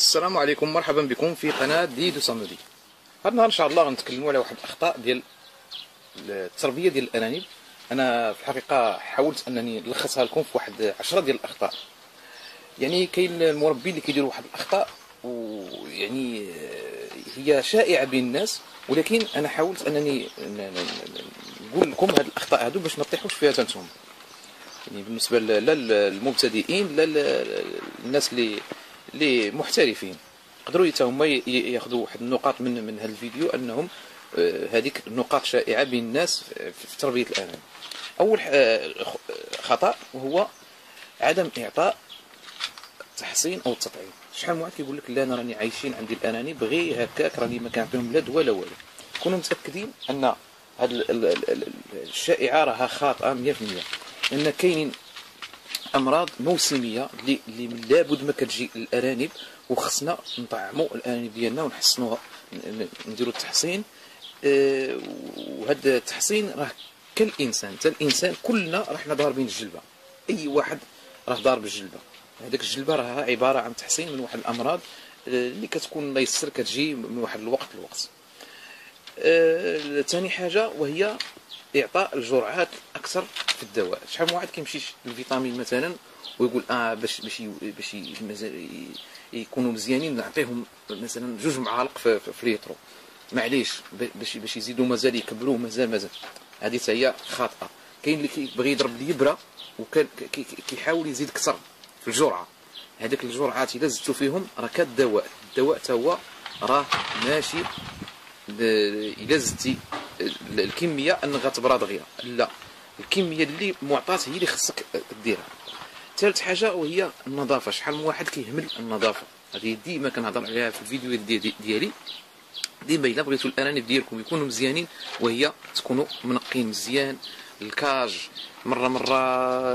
السلام عليكم. مرحبا بكم في قناة ديدو صمدي هذا النهار إن شاء الله غنتكلموا على واحد الأخطاء ديال التربية ديال الأنانيب. أنا في الحقيقة حاولت أنني نلخصها لكم في واحد عشرة ديال الأخطاء. يعني كاين المربين اللي كيديروا واحد الأخطاء ويعني هي شائعة بين الناس ولكن أنا حاولت أنني نقول لكم هاد الأخطاء هادو باش ما تطيحوش فيها أنتم يعني بالنسبة لا للمبتدئين لا للناس اللي اللي محترفين يقدروا حتى هما ياخذوا واحد النقاط من من هذا الفيديو أنهم آه، هذيك النقاط شائعة بين الناس في تربيه الانانيب أول آه، خطأ وهو عدم إعطاء التحصين أو التطعيم شحال من واحد كيقول لك لا أنا راني عايشين عندي الانانيب غير هكاك راني ما كنعطيهم لا دواء لا والو. كونوا متأكدين أن هذه الشائعة راها خاطئة 100% ان كاينين أمراض موسمية اللي لابد ما كتجي للأرانب وخصنا نطعموا الأرانب ديالنا ونحسنوها نديروا التحصين. أه وهذا التحصين راه كالإنسان حتى الإنسان كلنا راه حنا ضاربين الجلبة. أي واحد راه ضارب الجلبة. هذيك الجلبة راه عبارة عن تحصين من واحد الأمراض آه، اللي كتكون الله يسر كتجي من واحد الوقت لوقت. ثاني أه حاجة وهي إعطاء الجرعات أكثر في الدواء. شحال من واحد كيمشي للفيتامين مثلا ويقول آه باش باش باش يكونوا مزيانين نعطيهم مثلا جوج معالق في, في, ليترو معليش باش باش يزيدوا مازال يكبروا مازال مازال. هذه هي خاطئة. كاين اللي كيبغي يضرب اليبره وكان كيحاول يزيد أكثر في الجرعة. هذيك الجرعات اذا زدتوا فيهم راه كالدواء الدواء حتى هو راه ماشي اذا زدتي الكمية ان غتبرا دغيا لا. الكمية اللي معطاة هي اللي خصك ديرها. ثالث حاجة وهي النظافة. شحال من واحد كيهمل النظافة؟ هذه ديما كنهضر عليها في الفيديو ديالي. ديما إلا بغيتو الارانب ديالكم يكونوا مزيانين وهي تكونوا منقين مزيان. الكاج مرة مرة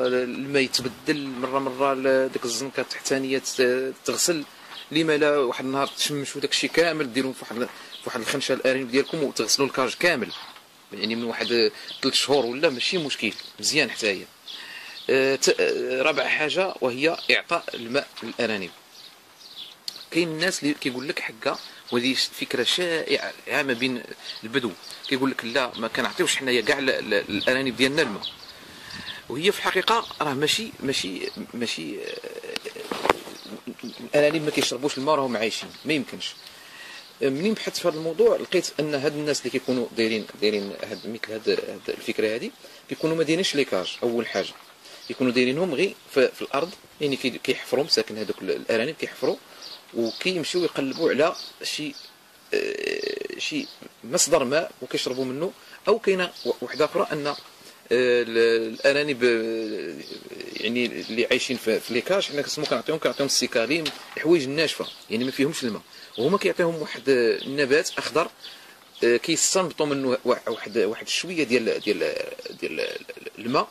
الماء يتبدل مرة مرة ديك الزنكه التحتانية تغسل. لما لا واحد النهار تشمشوا داك الشيء كامل واحد في واحد الخنشة الأرانب ديالكم وتغسلوا الكاج كامل. يعني من واحد ثلاث شهور ولا ماشي مشكل مزيان حتى هي آه، آه، رابع حاجة وهي إعطاء الماء للأرانب. كاين الناس اللي كيقول لك حكا وهذه فكرة شائعة عامة بين البدو. كيقول لك لا ما كنعطيوش حنايا كاع الأرانب ديالنا الماء. وهي في الحقيقة راه ماشي ماشي ماشي آه، الأرانب ما كيشربوش الماء راهم عايشين. ما يمكنش. منين بحثت في هذا الموضوع؟ لقيت أن هاد الناس اللي كيكونوا دايرين دايرين هاد مثل هاد الفكرة هذه كيكونوا ما دايرينش ليكاج أول حاجة. يكونوا دايرينهم غير في, في الأرض يعني كيحفروا مساكن هذوك الأرانب كيحفروا وكيمشيو يقلبوا على شي آه، شي مصدر ماء وكيشربوا منه أو كاينة وحدة أخرى أن آه، آه، يعني اللي عايشين في les cages حنا كنسمو كنعطيهم كنعطيهم السيكاليم الحوايج الناشفه يعني ما فيهمش الماء. وهما كيعطيهم واحد النبات أخضر كيستنبطوا منه واحد واحد شوية ديال ديال ديال الماء.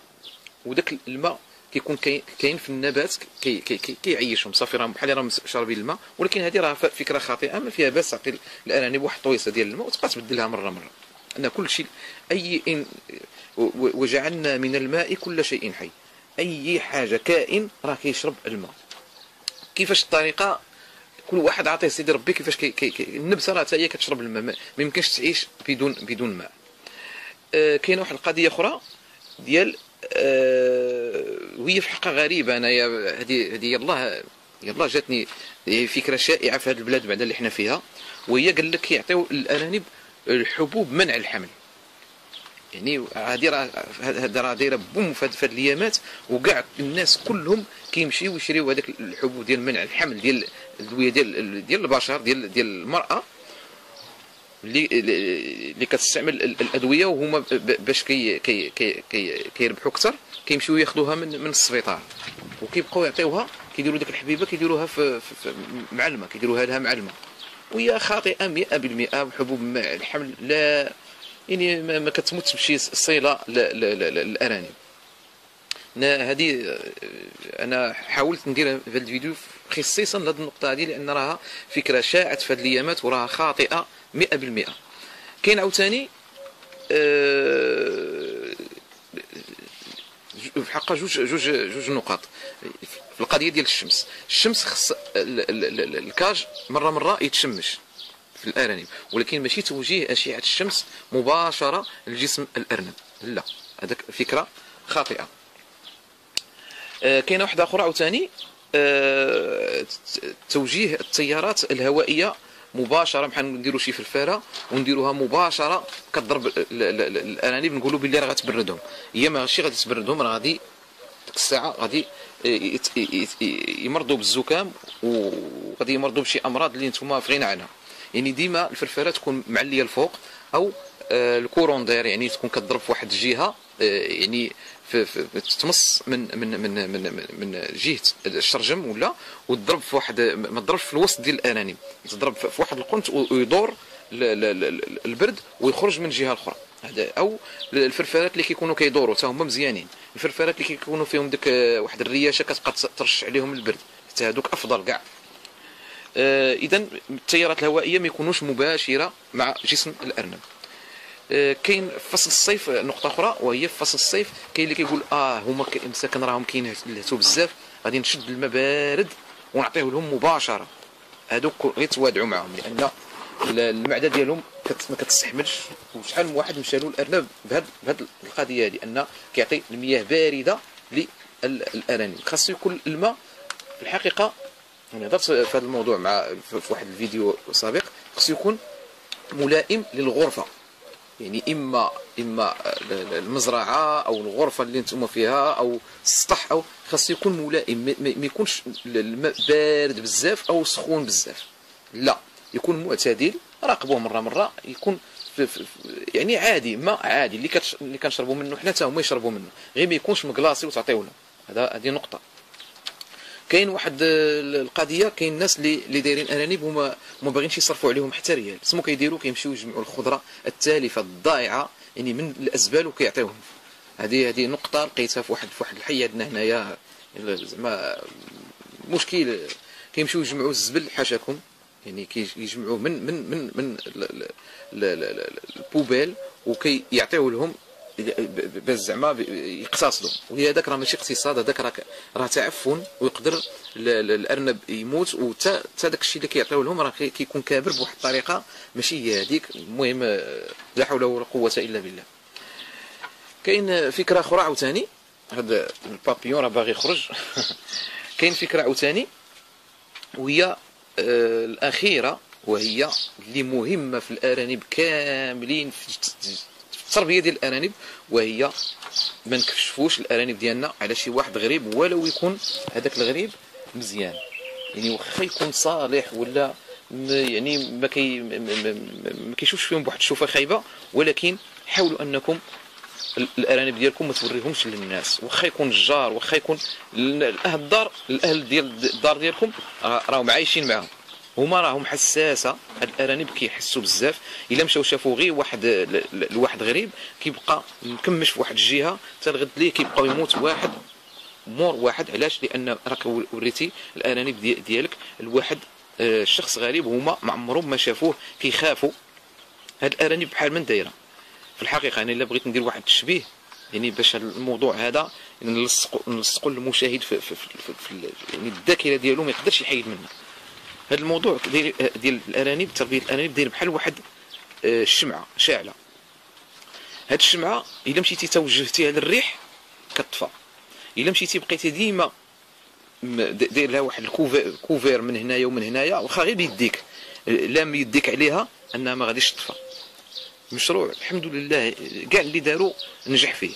وداك الماء كيكون كاين في النبات كي كي كي كيعيشهم. صافي راهم بحال راهم شاربين الماء. ولكن هذه راه فكرة خاطئة ما فيها باس تعطي الارانب واحد طويصة ديال الماء وتبقى تبدلها مره مرة. أن كل شيء أي إن وجعلنا من الماء كل شيء حي. أي حاجة كائن راه كيشرب الماء. كيفاش الطريقة؟ كل واحد عطيه سيدي ربي كيفاش كي كي كي راه هي كتشرب الماء. ما يمكنش تعيش بدون بدون ماء. آه كاينة واحد القضية أخرى ديال آه وهي في الحقيقة غريبة. أنا هذه هذه يلاه يلاه جاتني فكرة شائعة في هذه البلاد بعد اللي إحنا فيها. وهي قال لك يعطيو الأرانب الحبوب منع الحمل. يعني هذه راه راه دايره boom في هذه الايامات وكاع الناس كلهم كيمشيو يشريو هذاك الحبوب ديال منع الحمل ديال الادويه ديال ديال البشر ديال ديال المرأة اللي اللي كتستعمل الأدوية وهما باش كي كي كي كي كيربحوا أكثر كيمشيو ياخذوها من من السبيطار. وكيبقاو يعطيوها كيديروا ديك الحبيبة كيديروها في, في, في مع الماء كيديروها لها مع الماء وهي خاطئة 100% حبوب الحمل لا يعني ما كتموتش بشي صيله للأرانب. هذه أنا حاولت ندير في الفيديو خصيصا لهذه النقطة هذه لأن راها فكرة شاعت في هذه الأيامات وراها خاطئة 100% كاين عاوتاني في حق جوج جوج جوج نقاط. في القضية ديال الشمس. الشمس خص الكاج مرة مرة يتشمش. في الأرانب ولكن ماشي توجيه أشعة الشمس مباشرة لجسم الأرنب. لا هذاك فكرة خاطئة. آه، كاينة واحدة أخرى عاوتاني. آه، توجيه التيارات الهوائية مباشرة بحال نديروا شي فرفاره ونديروها مباشرة كضرب الانانيب نقولوا باللي راه غتبردهم هي ماشي غادي تبردهم راه غادي ديك الساعة غادي يمرضوا بالزكام وغادي يمرضوا بشي أمراض اللي نتوما في غنى عنها. يعني ديما الفرفرة تكون معلية الفوق أو آه، الكورون داير يعني تكون كضرب في واحد الجهة آه، يعني تمص من من من من من جهة الشرجم ولا وتضرب في واحد ما تضربش في الوسط ديال الانانيم تضرب في واحد القنت ويدور البرد ويخرج من الجهة الأخرى. هذا أو الفرفرات اللي كيكونوا كيدوروا حتى هما مزيانين. الفرفرات اللي كيكونوا فيهم ديك آه، واحد الرياشة كتبقى ترش عليهم البرد. حتى هذوك أفضل كاع. اذا التيارات الهوائية ما يكونوش مباشرة مع جسم الأرنب. آه كاين في فصل الصيف نقطة أخرى وهي في فصل الصيف كاين اللي كيقول آه هما مساكن راهم كينهتوا بزاف غادي نشد الماء بارد ونعطيه لهم مباشرة. هذوك غير توادعوا معهم لأن المعدة ديالهم ما كتستحملش. وشحال من واحد مشى له الأرنب بهذه بهاد القضية هذه أن كيعطي المياه باردة للارانب خاصو يكون الماء في الحقيقة أنا هضرت في هذا الموضوع مع في واحد الفيديو سابق. خاصو يكون ملائم للغرفة. يعني اما إما المزرعة أو الغرفة اللي أنتم فيها أو السطح أو خاص يكون ملائم. ما يكونش الماء بارد بزاف أو سخون بزاف. لا. يكون معتدل راقبوه مره مرة. يكون في في يعني عادي. ماء عادي. اللي كتش... اللي كنشربوا منه حنا حتى هما يشربوا منه. غير ما يكونش مكلاصي وتعطيو له هذا هذه نقطة. كاين واحد القضية كاين الناس اللي دايرين أنانيب وما ما باغينش يصرفوا عليهم حتى ريال. سمو كيديروا كيمشيو يجمعوا الخضرة التالفة الضائعة يعني من الأزبال وكيعطيوهم. هذه هذه نقطة لقيتها في واحد في واحد الحي عندنا هنايا زعما مشكل. كيمشيو يجمعوا الزبل حاشاكم يعني كيجمعوه من من من من البوبيل وكيعطيوه لهم باش زعما يقتصدوا وهي هذاك راه ماشي اقتصاد هذاك راه راه تعفن ويقدر الأرنب يموت وتا داك الشيء اللي كيعطيوه لهم راه كيكون كابر بواحد الطريقة ماشي هي هذيك. المهم لا حول ولا قوة إلا بالله. كاين فكرة أخرى عاوتاني؟ هذا البابيون راه باغي يخرج. كاين فكرة عاوتاني؟ وهي آه، الأخيرة وهي اللي مهمة في الأرانب كاملين في التربيه ديال الأرانب وهي ما نكشفوش الأرانب ديالنا على شي واحد غريب ولو يكون هذاك الغريب مزيان. يعني واخا يكون صالح ولا يعني ما كي ما كيشوفش فيهم بواحد الشوفة خايبة ولكن حاولوا أنكم الأرانب ديالكم ما توريهمش للناس. واخا يكون الجار واخا يكون الأهل الدار الأهل ديال الدار ديالكم راهم عايشين معاهم. هما راهم حساسة. هاد الارانب كيحسوا بزاف. إلا مشاو شافوا غير واحد لواحد غريب كيبقى مكمش في واحد الجهة. حتى الغد ليه كيبقى يموت واحد مور واحد. علاش؟ لأن راك وريتي الارانب ديالك. الواحد الشخص آه، غريب هما ما عمرهم ما شافوه كيخافوا. هاد الارانب بحال من دايرة. في الحقيقة أنا إلا بغيت ندير واحد التشبيه يعني باش الموضوع هذا نلصقوا نلصقوا المشاهد في, في, في, في, في يعني الذاكرة ديالو ما يقدرش يحيد منها. هذا الموضوع ديال ديال الأرانب تربيه الأرانب داير بحال واحد آه، الشمعة شاعلة. هاد الشمعة إلا مشيتي توجهتيها للريح كتطفى إلا مشيتي بقيتي ديما داير لها واحد الكوفير من هنايا ومن هنايا واخا غير بيديك. لام يديك عليها أنها ما غاديش تطفى. مشروع الحمد لله كاع اللي داروا نجح فيه.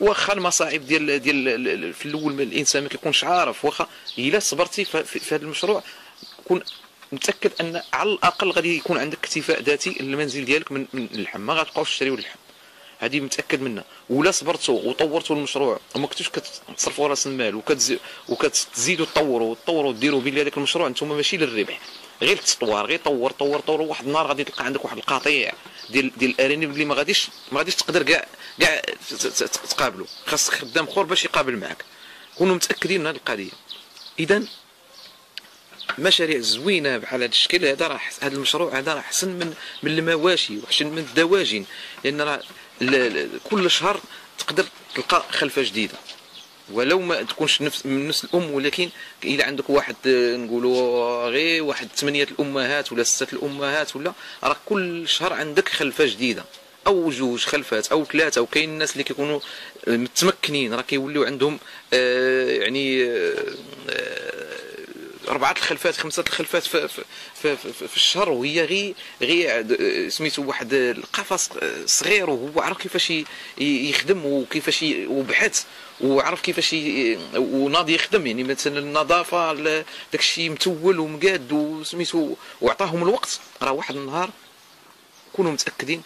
واخا المصاعب ديال ديال في الأول الانسان ما كيكونش عارف. واخا الا صبرتي في هذا المشروع كون متأكد أن على الأقل غادي يكون عندك اكتفاء ذاتي للمنزل ديالك من, من اللحم ما غتبقاوش تشريو اللحم. هذه متأكد منها. ولا صبرتوا وطورتوا المشروع وما كنتوش كتصرفوا رأس المال وكتزيدوا تطوروا وتطوروا وديروا بلي هذاك المشروع أنتم ماشي للربح. غير التطوار غير طور طور طور واحد النهار غادي تلقى عندك واحد القطيع ديال ديال الأرانب اللي ما غاديش ما غاديش تقدر كاع كاع تقابلوا خاصك خدام اخر باش يقابل معك كونوا متأكدين من هذه القضية. اذا مشاريع زوينة بحال هذا الشكل هذا راه هذا المشروع هذا راه أحسن من من المواشي وأحسن من الدواجن. لأن راه كل شهر تقدر تلقى خلفة جديدة. ولو ما تكونش نفس من نفس الأم ولكن إلا عندك واحد آه، نقولوا غير واحد ثمانية الأمهات ولا ستة الأمهات ولا راه كل شهر عندك خلفة جديدة أو جوج خلفات أو ثلاثة وكاين الناس اللي كيكونوا متمكنين راه كيوليو عندهم آه يعني آه اربعه الخلفات خمسة الخلفات في, في, في, في, في الشهر وهي غير غير سميتو واحد القفص صغير وهو عارف كيفاش يخدم وكيفاش وبحث وعرف كيفاش وناضي يخدم يعني مثلا النظافة داك الشيء متول ومقاد وسميتو وعطاهم الوقت. راه واحد النهار كونوا متأكدين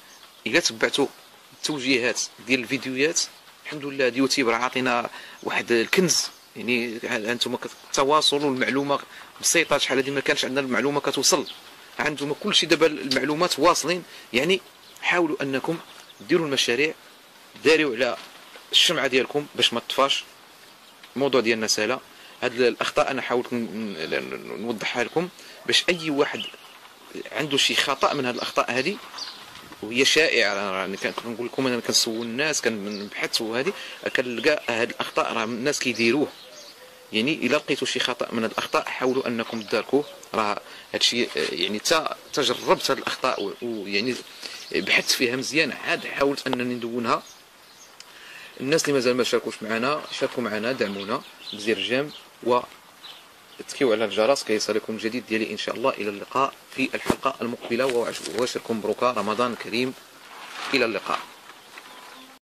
إلا تبعتوا التوجيهات ديال الفيديوهات الحمد لله اليوتيوب راه عاطينا واحد الكنز. يعني أنتم التواصل والمعلومه بسيطة شحال هذه ما كانش عندنا المعلومة كتوصل؟ عندهم كل شيء دابا المعلومات واصلين. يعني حاولوا أنكم ديروا المشاريع داروا على الشمعة ديالكم باش ما تطفاش. الموضوع ديالنا سهله هاد الأخطاء أنا حاولت نوضحها لكم باش أي واحد عنده شي خطأ من هاد الأخطاء هذه وهي شائعة. يعني كنقول لكم أنا كنسول الناس كنبحث وهذه كنلقى هاد الأخطاء. راه الناس كيديروه. يعني إلا لقيتوا شي خطأ من الأخطاء حاولوا أنكم تداركوه. راه هادشي يعني تا تجربت هاد الأخطاء ويعني بحثت فيها مزيان. عاد حاولت أنني ندونها. الناس اللي مازال ما شاركوش معنا شاركوا معنا دعمونا. بزير الجيم و تكيو على الجرس كيصلكم الجديد ديالي إن شاء الله. إلى اللقاء في الحلقة المقبلة. وبشركم مبروكه رمضان كريم. إلى اللقاء.